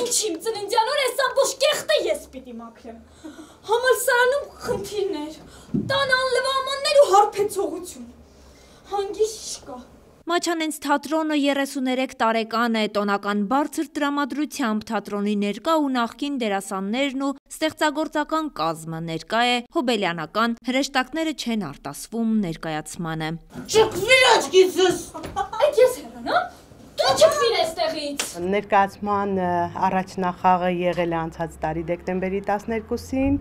Ինչ իմ ծննդյան օր այս ամբողջ կեղտը ես պիտի մաքրեմ։ Համալսարանում խնդիրներ, տան անլվամաններ ու հարբեցողություն։ Հանգիստ չկա։ Մաչանենց թատրոնը 33 տարեկան է, տոնական բարձր տրամադրությամբ թատրոնի ներկա ու նախկին դերասաններն ու ստեղծագործական կազմը ներկա է, հոբելյանական հրեշտակները չեն արտասվում ներկայացմանը։ Չկվիր աչքիցս։ Այդ ես հեռանամ։ Դու չկվիր այստեղից։ Ներկայացման առաջնախաղը եղել է անցած տարի դեկտեմբերի 12-ին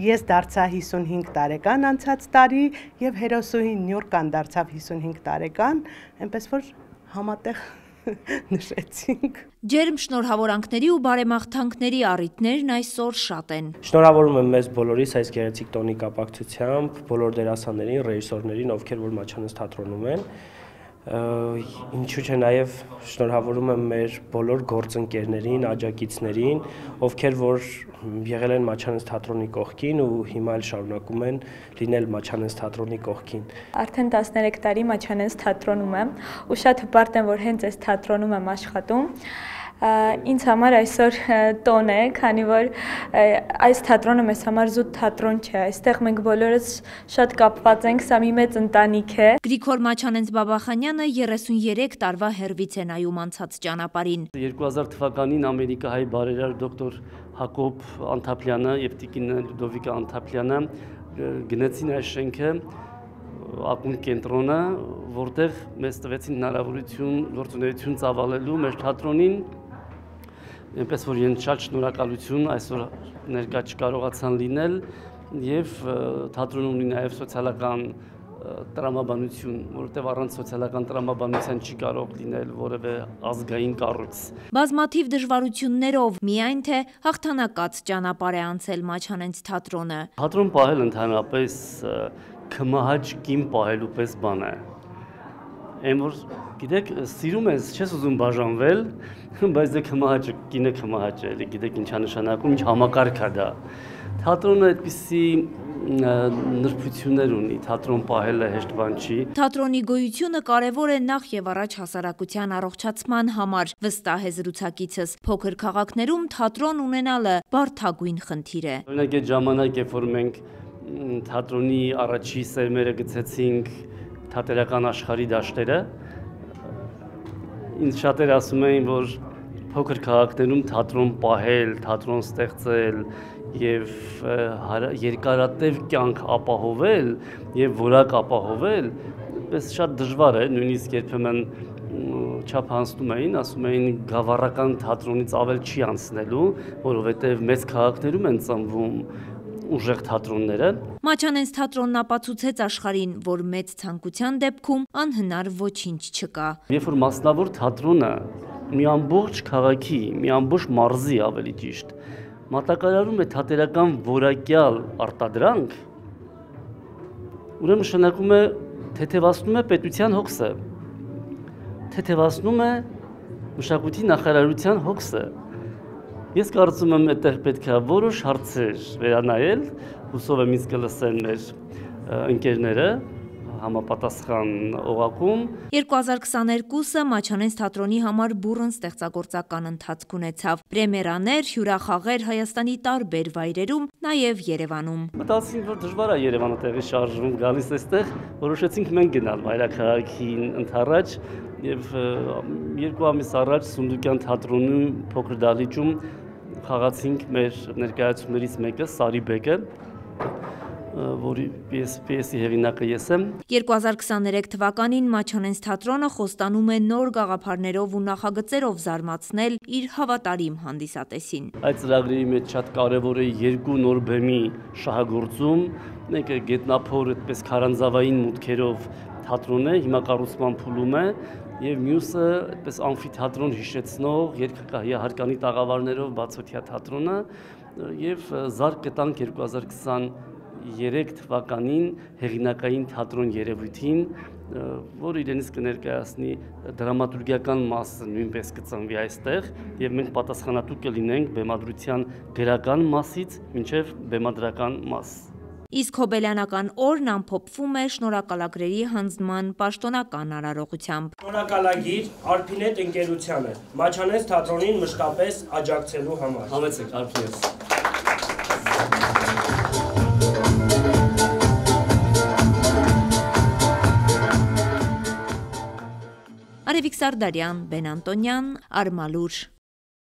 Ես դարձա 55 տարեկան անցած տարի եւ հերոսուհին Նյուրքան դարձավ 55 տարեկան, այնպես որ համատեղ նշեցինք։ Ջերմ շնորհավորանքների ու բարեմաղթանքների առիթներն այսօր շատ են։ Շնորհավորում եմ մեզ բոլորիս այս գեղեցիկ տոնի կապակցությամբ, բոլոր դերասաններին, ռեժիսորներին, ովքեր որ Մաչանես թատրոնում են ինչու՞ չէ նաև շնորհավորում եմ մեր բոլոր գործընկերներին, աջակիցներին, ովքեր որ եղել են Մաչանես թատրոնի կողքին ու հիմա էլ շարունակում են լինել Մաչանես թատրոնի կողքին։ Արդեն 13 տարի Մաչանես թատրոնում եմ ու շատ հպարտ եմ, որ հենց այս թատրոնում եմ աշխատում ինձ համար այսօր տոն է, քանի որ այս թատրոնը մեզ համար զուտ թատրոն չէ։ Այստեղ մենք բոլորս շատ կապված ենք, սա մի մեծ ընտանիք է։ Գրիգոր Մաչանենց Բաբախանյանը 33 տարվա հերվից է նայում անցած ճանապարհին։ 2000 թվականին ամերիկահայ բարերար դոկտոր Հակոբ Անթապլյանը եւ Տիկին Լյուդովիկա Անթապլյանը գնացին այս շենքը ակունք կենտրոնը, որտեղ մեզ տվեցին հնարավորություն գործունեություն ծավալելու մեր թատրոնին այնպես որ ես շատ շնորհակալություն այսօր ներկա չկարողացան լինել եւ թատրոնը ունի նաեւ սոցիալական տրամաբանություն, որովհետև առանց սոցիալական տրամաբանության չի կարող լինել որևէ ազգային կառույց։ Բազմաթիվ դժվարություններով միայն թե հաղթանակած ճանապարհ է անցել Մաչանենց թատրոնը։ Թատրոն պահել ընդհանրապես քմահաճ կին պահելու պես բան է։ Այն որ գիտեք, սիրում ես, չես ուզում բաժանվել, բայց դե քմահաճ, կինը քմահաճ է, գիտեք ինչա նշանակում, ինչ համակարգ է դա։ Թատրոնը այդպիսի նրբություններ ունի, թատրոն պահելը հեշտ բան չի։ Թատրոնի գոյությունը կարևոր է նախ եւ առաջ հասարակության առողջացման համար, վստահ է զրուցակիցս։ Փոքր քաղաքներում թատրոն ունենալը բարթագույն խնդիր է։ Օրինակ այդ ժամանակ, երբ որ մենք թատրոնի առաջի սերմերը գցեցինք թատերական աշխարհի դաշտերը, ինձ շատեր ասում էին, որ փոքր քաղաքներում թատրոն պահել, թատրոն ստեղծել եւ երկարատև կյանք ապահովել եւ որակ ապահովել, պես շատ դժվար է, նույնիսկ երբեմն չափ անցնում էին, ասում էին գավառական թատրոնից ավել չի անցնելու, որովհետև մեծ քաղաքներում են ծնվում ուժեղ թատրոնները։ Մաչանենց թատրոնն ապացուցեց աշխարհին, որ մեծ ցանկության դեպքում անհնար ոչինչ չկա։ Երբ որ մասնավոր թատրոնը մի ամբողջ քաղաքի, մի ամբողջ մարզի ավելի ճիշտ մատակարարում է թատերական որակյալ արտադրանք, ուրեմն նշանակում է թեթևացնում է պետության հոգսը։ Թեթևացնում է մշակույթի նախարարության հոգսը։ Ես կարծում եմ այդտեղ պետք է որոշ հարցեր վերանայել, հուսով եմ ինձ կլսեն մեր ընկերները համապատասխան օղակում 2022-ը Մաչանենց թատրոնի համար բուրըն ստեղծագործական ընթացք ունեցավ։ Պրեմիերաներ, հյուրախաղեր Հայաստանի տարբեր վայրերում, նաև Երևանում։ Մտածեցինք, որ դժվար է Երևանը տեղի շարժվում գալիս այստեղ, որոշեցինք մենք գնալ մայրաքաղաքին ընթառաջ եւ երկու ամիս առաջ Սունդուկյան թատրոնի փոքր դահլիճում խաղացինք մեր ներկայացումներից մեկը Սարիբեկը որի պիեսի հեղինակը ես եմ։ 2023 թվականին Մաչանենց թատրոնը խոստանում է նոր գաղափարներով ու նախագծերով զարմացնել իր հավատարիմ հանդիսատեսին։ Այդ ծրագրի մեջ շատ կարևոր է երկու նոր բեմի շահագործում, մեկը գետնափոր այդպես քարանձավային մուտքերով թատրոն է, հիմա կառուցման փուլում է, եւ մյուսը այդպես ամֆիթատրոն հիշեցնող երկկահյա հարկանի տաղավարներով բացօթյա թատրոնը եւ զարգ կտանք 2023 թվականին հեղինակային թատրոն երևույթին որ իրենից կներկայացնի դրամատուրգիական մասը նույնպես կծնվի այստեղ եւ մենք պատասխանատու կլինենք բեմադրության գրական մասից մինչեւ բեմադրական մաս իսկ հոբելյանական օրն ամփոփվում է շնորհակալագրերի հանձնման պաշտոնական արարողությամբ։ Շնորհակալագիր Արփինետ ընկերությանը Մաչանես թատրոնին մշտապես աջակցելու համար։ Համեցեք արփիես։ Արևիկ Սարդարյան, Բեն Անտոնյան, Արմալուր